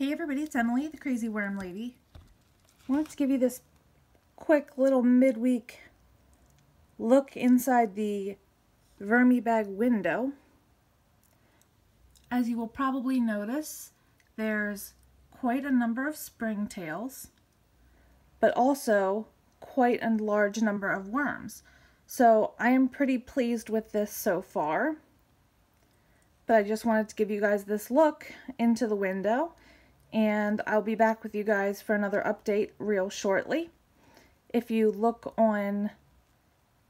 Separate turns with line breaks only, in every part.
Hey everybody, it's Emily, the Crazy Worm Lady. I wanted to give you this quick little midweek look inside the Vermibag window. As you will probably notice, there's quite a number of springtails, but also quite a large number of worms. So I am pretty pleased with this so far. But I just wanted to give you guys this look into the window and I'll be back with you guys for another update real shortly. If you look on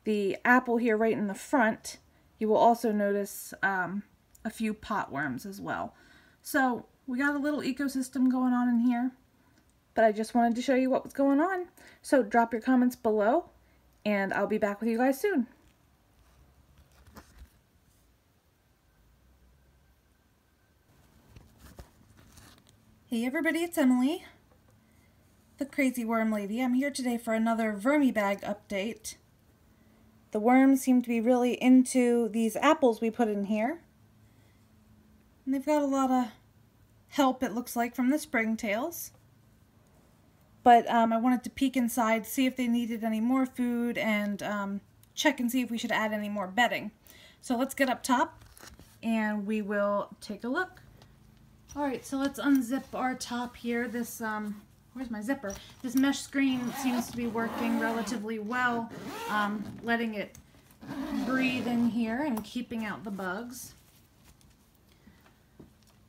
the apple here right in the front, you will also notice um, a few potworms as well. So we got a little ecosystem going on in here, but I just wanted to show you what was going on. So drop your comments below, and I'll be back with you guys soon. Hey everybody, it's Emily, the Crazy Worm Lady. I'm here today for another Vermibag update. The worms seem to be really into these apples we put in here. And they've got a lot of help, it looks like, from the springtails. But um, I wanted to peek inside, see if they needed any more food, and um, check and see if we should add any more bedding. So let's get up top, and we will take a look. Alright, so let's unzip our top here. This, um, where's my zipper? This mesh screen seems to be working relatively well, um, letting it breathe in here and keeping out the bugs.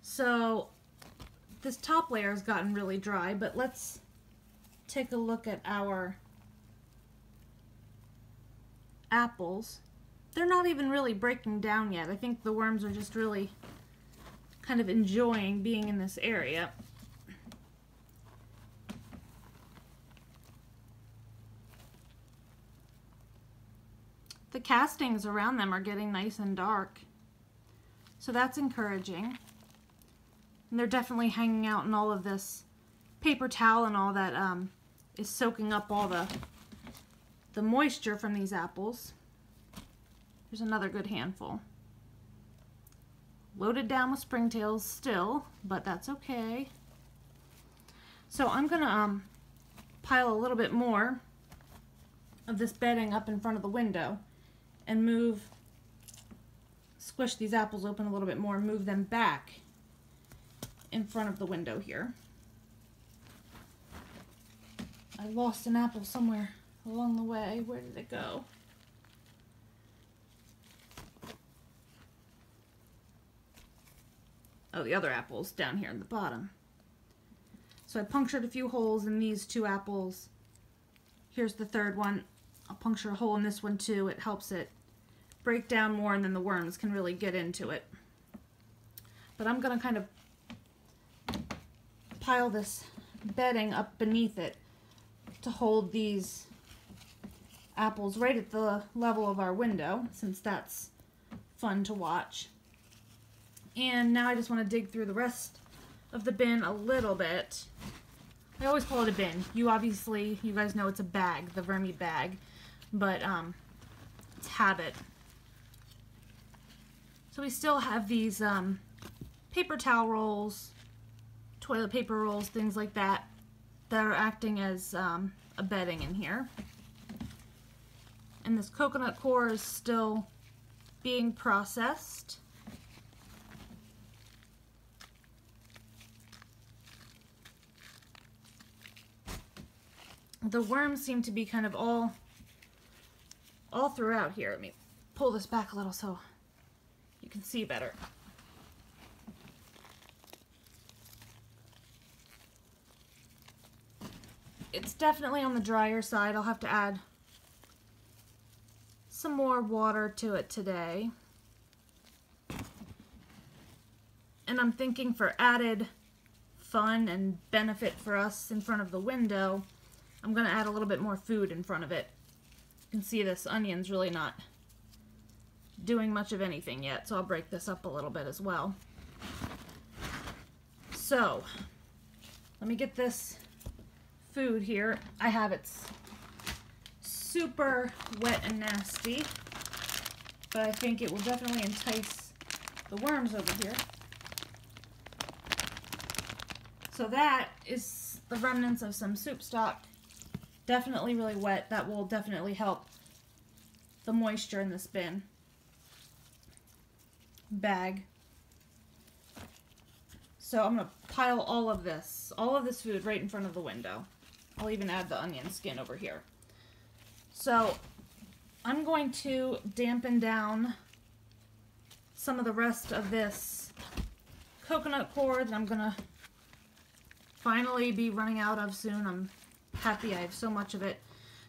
So this top layer has gotten really dry, but let's take a look at our apples. They're not even really breaking down yet. I think the worms are just really kind of enjoying being in this area. The castings around them are getting nice and dark. So that's encouraging. And they're definitely hanging out in all of this paper towel and all that um, is soaking up all the, the moisture from these apples. There's another good handful. Loaded down with springtails still, but that's okay. So I'm to um, pile a little bit more of this bedding up in front of the window and move, squish these apples open a little bit more and move them back in front of the window here. I lost an apple somewhere along the way. Where did it go? Oh, the other apples down here in the bottom. So I punctured a few holes in these two apples. Here's the third one. I'll puncture a hole in this one too. It helps it break down more and then the worms can really get into it. But I'm going to kind of pile this bedding up beneath it to hold these apples right at the level of our window since that's fun to watch. And now I just want to dig through the rest of the bin a little bit. I always call it a bin. You obviously, you guys know it's a bag, the vermi bag, but um, it's habit. So we still have these um, paper towel rolls, toilet paper rolls, things like that, that are acting as um, a bedding in here. And this coconut coir is still being processed. The worms seem to be kind of all all throughout here. Let me pull this back a little so you can see better. It's definitely on the drier side. I'll have to add some more water to it today. And I'm thinking for added fun and benefit for us in front of the window, I'm going to add a little bit more food in front of it. You can see this onion's really not doing much of anything yet, so I'll break this up a little bit as well. So, let me get this food here. I have it super wet and nasty, but I think it will definitely entice the worms over here. So that is the remnants of some soup stock. Definitely really wet. That will definitely help the moisture in this bin bag. So I'm going to pile all of this, all of this food right in front of the window. I'll even add the onion skin over here. So I'm going to dampen down some of the rest of this coconut coir that I'm going to finally be running out of soon. I'm happy I have so much of it.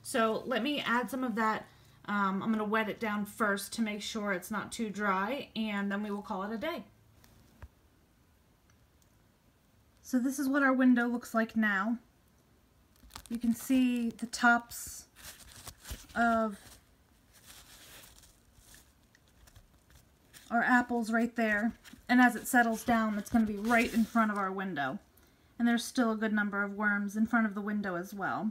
So let me add some of that. Um, I'm going to wet it down first to make sure it's not too dry and then we will call it a day. So this is what our window looks like now. You can see the tops of our apples right there. And as it settles down, it's going to be right in front of our window. And there's still a good number of worms in front of the window as well.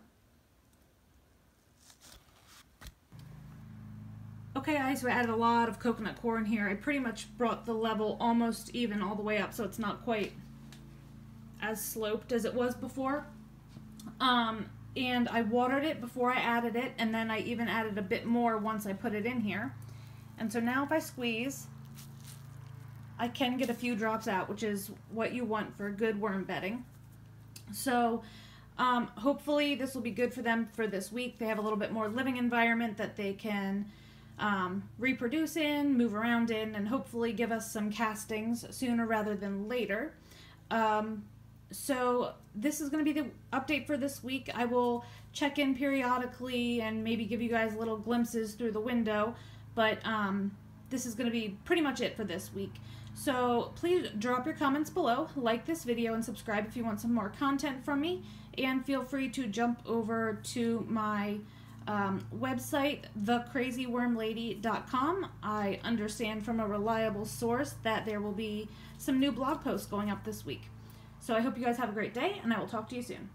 Okay guys, so I added a lot of coconut coir in here. I pretty much brought the level almost even all the way up so it's not quite as sloped as it was before. Um, and I watered it before I added it and then I even added a bit more once I put it in here. And so now if I squeeze, I can get a few drops out, which is what you want for good worm bedding. So um, hopefully this will be good for them for this week. They have a little bit more living environment that they can um, reproduce in, move around in, and hopefully give us some castings sooner rather than later. Um, so this is going to be the update for this week. I will check in periodically and maybe give you guys little glimpses through the window, but um, this is going to be pretty much it for this week. So please drop your comments below, like this video, and subscribe if you want some more content from me. And feel free to jump over to my um, website, thecrazywormlady.com. I understand from a reliable source that there will be some new blog posts going up this week. So I hope you guys have a great day, and I will talk to you soon.